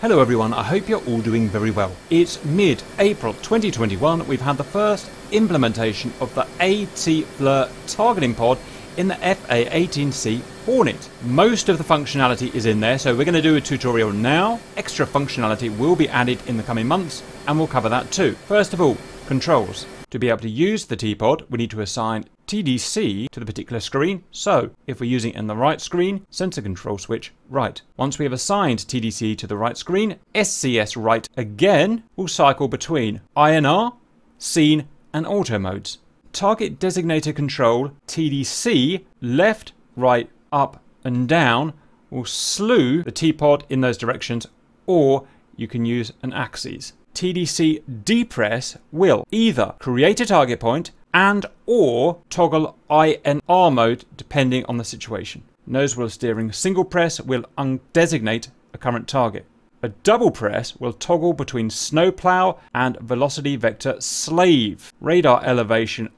Hello everyone, I hope you're all doing very well. It's mid-April 2021, we've had the first implementation of the ATFLIR targeting pod in the FA-18C Hornet. Most of the functionality is in there, so we're going to do a tutorial now. Extra functionality will be added in the coming months, and we'll cover that too. First of all, controls. To be able to use the T-Pod, we need to assign TDC to the particular screen. So, if we're using it in the right screen, sensor control switch right. Once we have assigned TDC to the right screen, SCS right again will cycle between INR, scene, and auto modes. Target designator control TDC left, right, up, and down will slew the T-Pod in those directions, or you can use an axis. TDC depress will either create a target point and or toggle INR mode depending on the situation. Nose wheel steering single press will undesignate a current target. A double press will toggle between snowplow and velocity vector slave. Radar elevation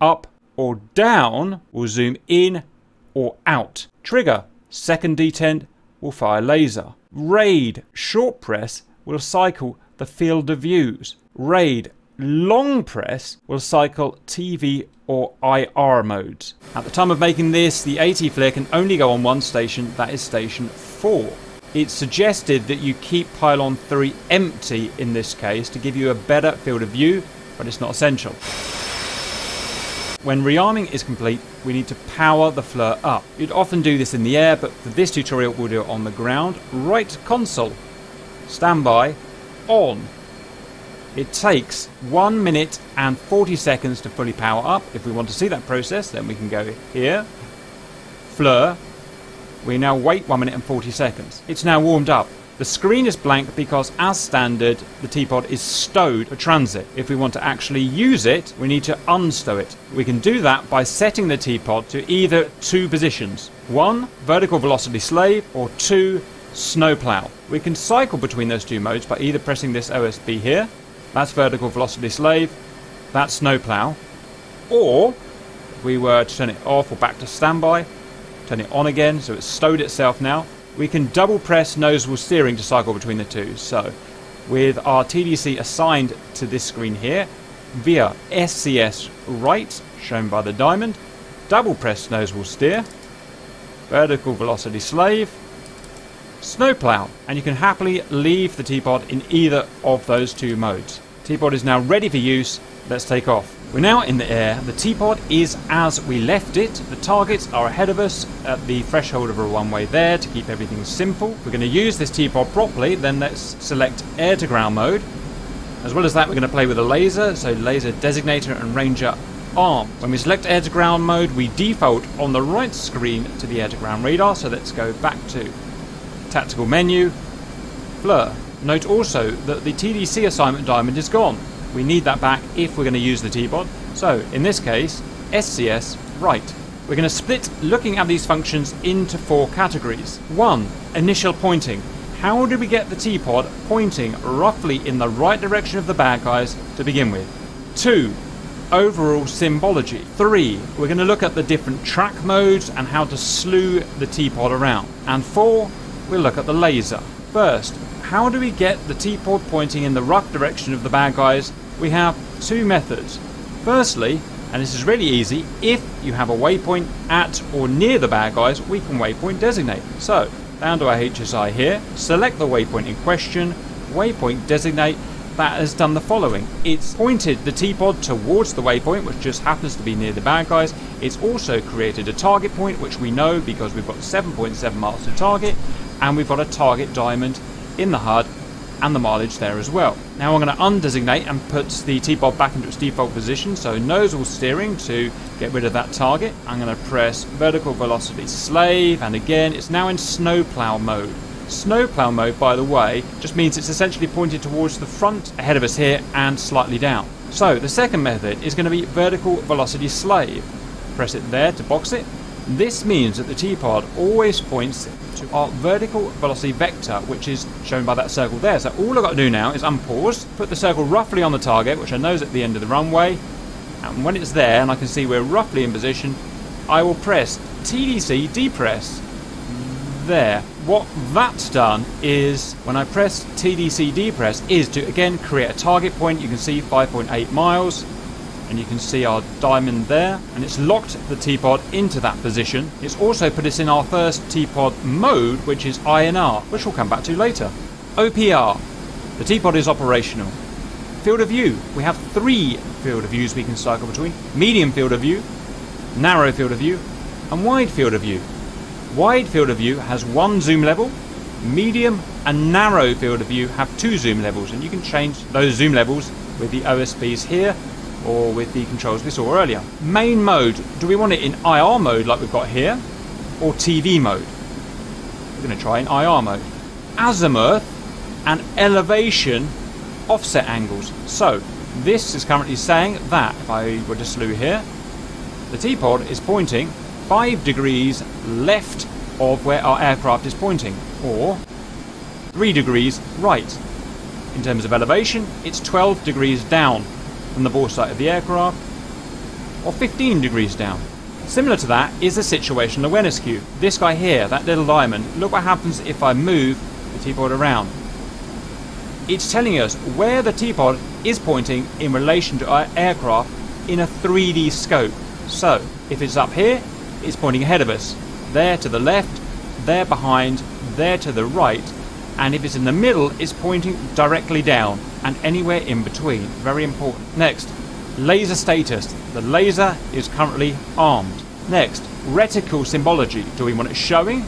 up or down will zoom in or out. Trigger second detent will fire laser. RAID short press will cycle the field of views. RAID long press will cycle TV or IR modes. At the time of making this, the ATFLIR can only go on one station, that is station 4. It's suggested that you keep pylon 3 empty in this case to give you a better field of view, but it's not essential. When rearming is complete, we need to power the FLIR up. You'd often do this in the air, but for this tutorial we'll do it on the ground. Right console, standby, on. It takes 1 minute and 40 seconds to fully power up. If we want to see that process, then we can go here, FLIR. We now wait 1 minute and 40 seconds. It's now warmed up. The screen is blank because, as standard, the T-Pod is stowed for transit. If we want to actually use it, we need to unstow it. We can do that by setting the T-Pod to either two positions. One, vertical velocity slave, or two, snowplow. We can cycle between those two modes by either pressing this OSB here, that's vertical velocity slave, that's snowplow, or if we were to turn it off or back to standby, turn it on again so it's stowed itself now, we can double press nose wheel steering to cycle between the two. So with our TDC assigned to this screen here, via SCS right, shown by the diamond, double press nose wheel steer, vertical velocity slave, snowplow, and you can happily leave the T-Pod in either of those two modes. T-Pod is now ready for use, let's take off. We're now in the air, the T-Pod is as we left it, the targets are ahead of us at the threshold of a runway there to keep everything simple. We're going to use this T-Pod properly, then let's select air to ground mode. As well as that we're going to play with a laser, so laser designator and ranger arm. When we select air to ground mode we default on the right screen to the air to ground radar, so let's go back to tactical menu, FLIR. Note also that the TDC assignment diamond is gone. We need that back if we're going to use the T-Pod. So in this case, SCS right. We're going to split looking at these functions into four categories. One, initial pointing. How do we get the T-Pod pointing roughly in the right direction of the bad guys to begin with? Two, overall symbology. Three, we're going to look at the different track modes and how to slew the T-Pod around. And four, we'll look at the laser. First, how do we get the T-Pod pointing in the rough direction of the bad guys? We have two methods. Firstly, and this is really easy, if you have a waypoint at or near the bad guys, we can waypoint designate. So, down to our HSI here, select the waypoint in question, waypoint designate, that has done the following. It's pointed the T-Pod towards the waypoint, which just happens to be near the bad guys. It's also created a target point, which we know because we've got 7.7 miles to target, and we've got a target diamond in the HUD and the mileage there as well. Now I'm going to undesignate and put the T-Pod back into its default position, so nose steering to get rid of that target. I'm going to press vertical velocity slave, and again it's now in snowplow mode. Snowplow mode, by the way, just means it's essentially pointed towards the front ahead of us here and slightly down. So the second method is going to be vertical velocity slave. Press it there to box it. This means that the T-Pod always points to our vertical velocity vector, which is shown by that circle there. So all I've got to do now is unpause, put the circle roughly on the target, which I know is at the end of the runway, and when it's there and I can see we're roughly in position, I will press TDC depress. There. what that's done is when I press TDC depress is to again create a target point. You can see 5.8 miles and you can see our diamond there and it's locked the T-pod into that position. It's also put us in our first T-pod mode which is INR which we'll come back to later. OPR. The T-pod is operational. Field of view. We have three field of views we can cycle between. Medium field of view, narrow field of view and wide field of view. Wide field of view has one zoom level, medium and narrow field of view have two zoom levels and you can change those zoom levels with the OSBs here or with the controls we saw earlier. Main mode, do we want it in IR mode like we've got here or TV mode? We're going to try in IR mode. Azimuth and elevation offset angles. So this is currently saying that if I were to slew here, the T-pod is pointing 5 degrees left of where our aircraft is pointing, or 3 degrees right. In terms of elevation, it's 12 degrees down from the bore sight of the aircraft, or 15 degrees down. Similar to that is the situational awareness cube. This guy here, that little diamond, look what happens if I move the T-pod around. It's telling us where the T-pod is pointing in relation to our aircraft in a 3D scope. So, if it's up here, it's pointing ahead of us. There to the left, there behind, there to the right, and if it's in the middle, it's pointing directly down, and anywhere in between. Very important. Next, laser status. The laser is currently armed. Next, reticle symbology. Do we want it showing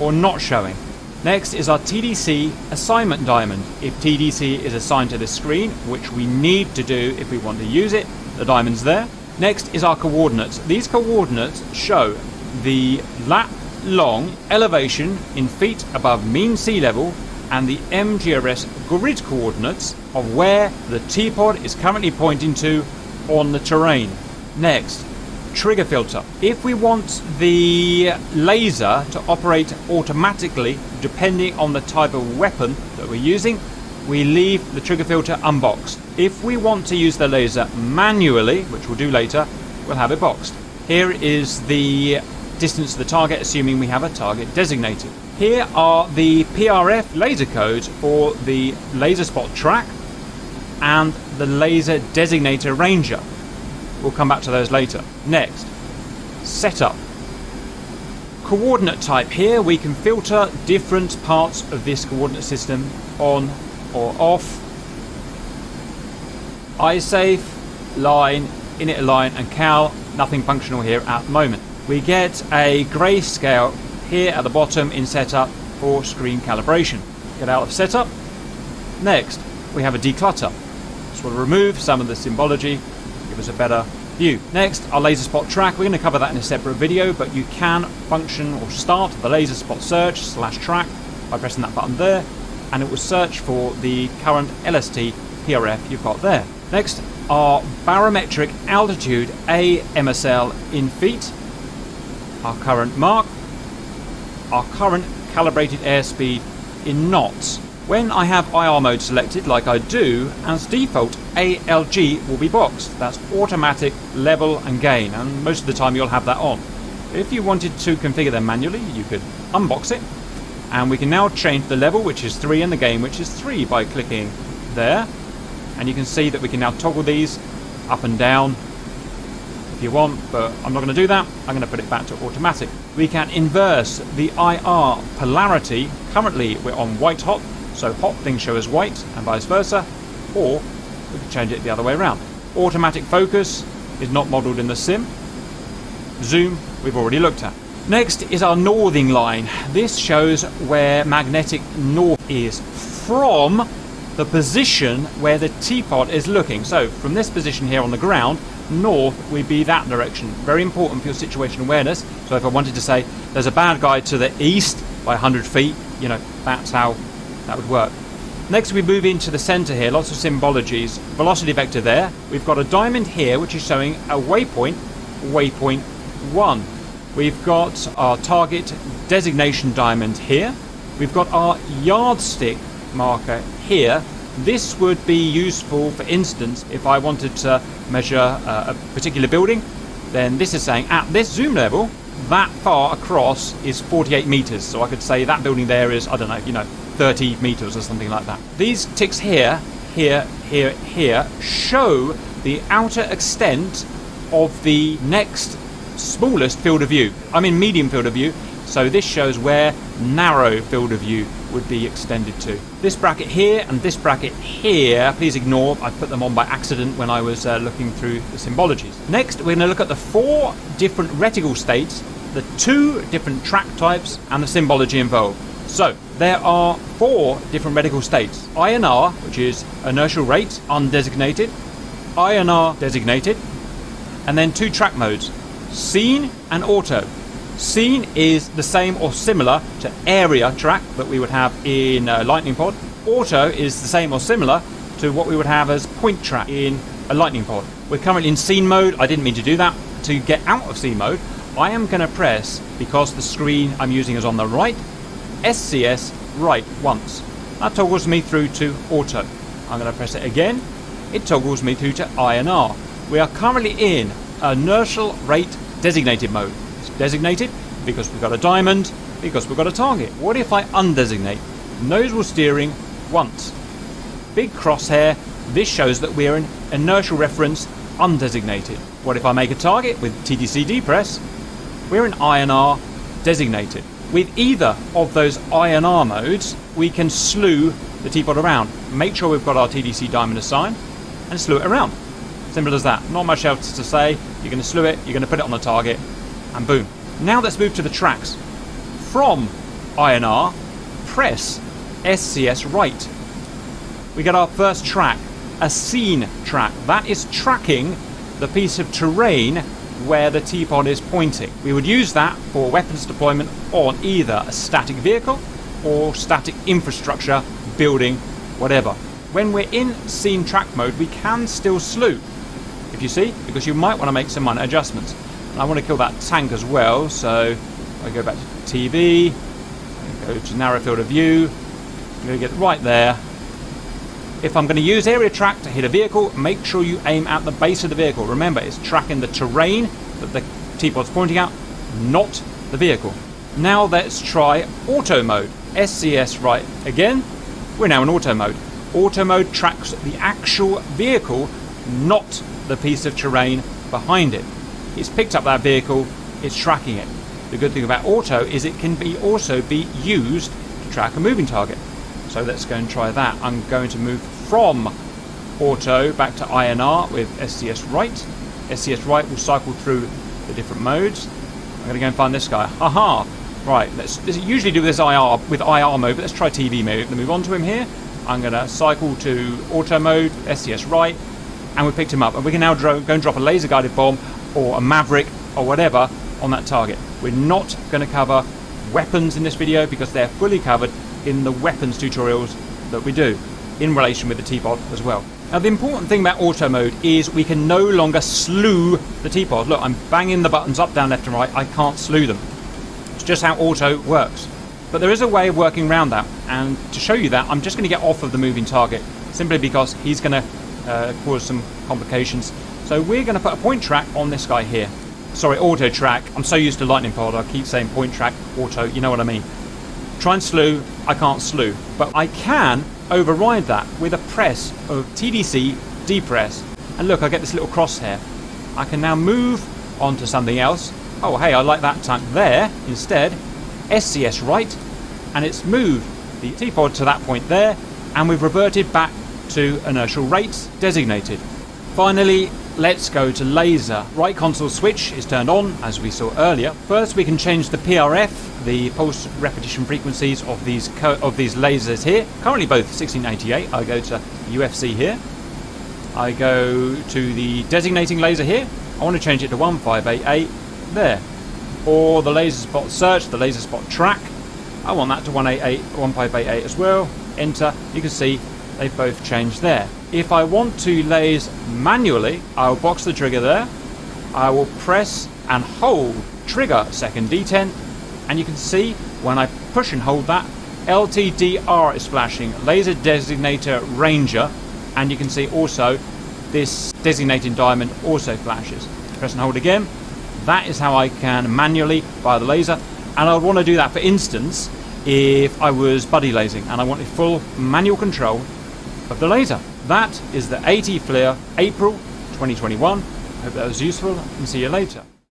or not showing? Next is our TDC assignment diamond. If TDC is assigned to the screen, which we need to do if we want to use it, the diamond's there. Next is our coordinates. These coordinates show the lat long elevation in feet above mean sea level and the MGRS grid coordinates of where the T-pod is currently pointing to on the terrain. Next, trigger filter. If we want the laser to operate automatically depending on the type of weapon that we're using, we leave the trigger filter unboxed. If we want to use the laser manually, which we'll do later, we'll have it boxed. Here is the distance to the target, assuming we have a target designated. Here are the PRF laser codes for the laser spot track and the laser designator ranger. We'll come back to those later. Next, setup. Coordinate type. Here we can filter different parts of this coordinate system on or off. iSafe, line, init align and cal, nothing functional here at the moment. We get a grayscale here at the bottom in setup for screen calibration. Get out of setup. Next, we have a declutter. This will remove some of the symbology, give us a better view. Next, our laser spot track. We're going to cover that in a separate video, but you can function or start the laser spot search slash track by pressing that button there and it will search for the current LST PRF you've got there. Next are barometric altitude AMSL in feet, our current Mach, our current calibrated airspeed in knots. When I have IR mode selected, like I do, as default, ALG will be boxed. That's automatic level and gain, and most of the time you'll have that on. If you wanted to configure them manually, you could unbox it and we can now change the level which is 3 and the gain which is 3 by clicking there and you can see that we can now toggle these up and down if you want but I'm not going to do that. I'm going to put it back to automatic. We can inverse the IR polarity. Currently we're on white hot so hot things show as white and vice versa or we can change it the other way around. Automatic focus is not modelled in the sim. Zoom we've already looked at. Next is our northing line. This shows where magnetic north is from the position where the T-pod is looking. So from this position here on the ground, north would be that direction. Very important for your situation awareness. So if I wanted to say there's a bad guy to the east by 100 feet, you know, that's how that would work. Next we move into the center here, lots of symbologies. Velocity vector there. We've got a diamond here which is showing a waypoint, waypoint 1. We've got our target designation diamond here. We've got our yardstick marker here. This would be useful, for instance, if I wanted to measure uh, a particular building, then this is saying at this zoom level, that far across is 48 meters. So I could say that building there is, I don't know, you know, 30 meters or something like that. These ticks here, here, here, here show the outer extent of the next smallest field of view. I'm in medium field of view, so this shows where narrow field of view would be extended to. This bracket here and this bracket here, please ignore, I put them on by accident when I was uh, looking through the symbologies. Next, we're going to look at the four different reticle states, the two different track types, and the symbology involved. So, there are four different reticle states. INR, which is inertial rate, undesignated, INR designated, and then two track modes, scene and auto. Scene is the same or similar to area track that we would have in a Lightning Pod. Auto is the same or similar to what we would have as point track in a Lightning Pod. We're currently in scene mode. I didn't mean to do that. To get out of scene mode, I am going to press, because the screen I'm using is on the right, SCS right once. That toggles me through to auto. I'm going to press it again. It toggles me through to INR. We are currently in inertial rate designated mode. Designated because we've got a diamond, because we've got a target. What if I undesignate? Nozzle steering once. Big crosshair. This shows that we're in inertial reference undesignated. What if I make a target with TDC press? We're in INR designated. With either of those INR modes, we can slew the T-pod around. Make sure we've got our TDC diamond assigned and slew it around. Simple as that. Not much else to say. You're going to slew it, you're going to put it on the target, and boom. Now let's move to the tracks. From INR, press SCS right. We get our first track, a scene track. That is tracking the piece of terrain where the T-pod is pointing. We would use that for weapons deployment on either a static vehicle or static infrastructure, building, whatever. When we're in scene track mode, we can still slew if you see, because you might want to make some minor adjustments. I want to kill that tank as well, so I go back to TV, go to narrow field of view, I'm going to get right there. If I'm going to use area track to hit a vehicle, make sure you aim at the base of the vehicle. Remember, it's tracking the terrain that the T-pod's pointing at, not the vehicle. Now let's try auto mode. SCS right again. We're now in auto mode. Auto mode tracks the actual vehicle, not the piece of terrain behind it. It's picked up that vehicle, it's tracking it. The good thing about auto is it can be also be used to track a moving target. So let's go and try that. I'm going to move from auto back to INR with SCS right. SCS right will cycle through the different modes. I'm going to go and find this guy. Haha! Right, let's, let's usually do this IR with IR mode, but let's try TV mode. Move on to him here. I'm going to cycle to auto mode, SCS right, and we picked him up. And we can now go and drop a laser guided bomb or a Maverick or whatever on that target. We're not going to cover weapons in this video because they're fully covered in the weapons tutorials that we do in relation with the T-pod as well. Now the important thing about auto mode is we can no longer slew the T-pod. Look, I'm banging the buttons up, down, left and right. I can't slew them. It's just how auto works. But there is a way of working around that. And to show you that, I'm just going to get off of the moving target simply because he's going to uh, cause some complications. So we're going to put a point track on this guy here. Sorry, auto track. I'm so used to lightning pod, I keep saying point track, auto, you know what I mean. Try and slew, I can't slew. But I can override that with a press of TDC depress. And look, I get this little crosshair. I can now move on to something else. Oh, hey, I like that tank there instead. SCS right, and it's moved the T-pod to that point there, and we've reverted back to inertial rates designated. Finally, let's go to laser. Right console switch is turned on, as we saw earlier. First, we can change the PRF, the pulse repetition frequencies of these of these lasers here. Currently both 1688. I go to UFC here. I go to the designating laser here. I want to change it to 1588 there. Or the laser spot search, the laser spot track. I want that to 188, 1588 as well. Enter. You can see they've both changed there. If I want to laze manually, I'll box the trigger there. I will press and hold trigger second detent, and you can see when I push and hold that, LTDR is flashing, laser designator ranger, and you can see also this designating diamond also flashes. Press and hold again. That is how I can manually fire the laser, and I'd want to do that for instance if I was buddy lasing and I wanted full manual control of the laser. That is the ATFLIR April 2021. Hope that was useful and see you later.